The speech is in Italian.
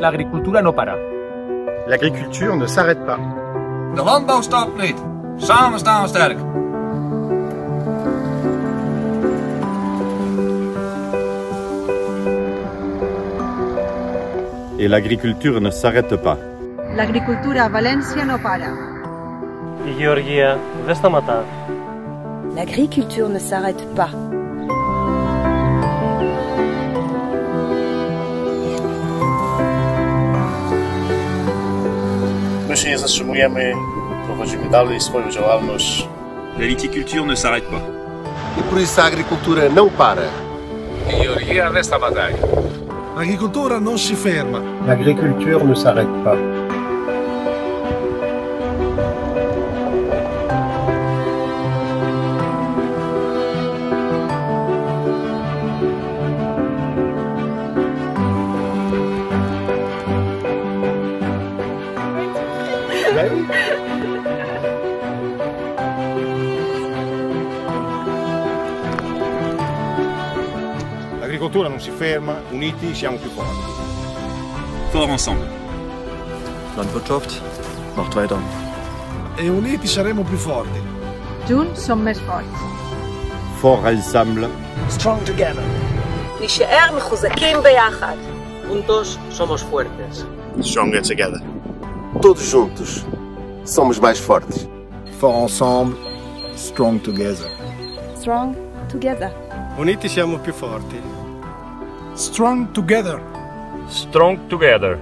l'agricultura no para. L'agriculture ne s'arrête pas. De landbouw stopt niet. Samen staan we sterk. Et l'agriculture ne s'arrête pas. L'agricultura à Valencia no para. Georgia, Vestamata. L'agriculture ne s'arrête pas. Się nie zatrzymujemy, prowadzimy dalej swoją działalność. La viticulture ne s'arrête pas. E por isso a agricultura não para. A resta batalha. L'agricoltura non si ferma. L'agriculture ne s'arrête pas. L'agricoltura non si ferma, uniti siamo più forti. Fort ensemble. Landwirtschaft macht weiter. E uniti saremo più forti. Junts som més forts. Fort ensemble. Strong together. נישאר מחוזקים ביחד. Juntos somos fuertes. Stronger together. Todos juntos somos mais fortes. Fort ensemble, strong together. Strong together. Uniti siamo più forti. Strong together. Strong together.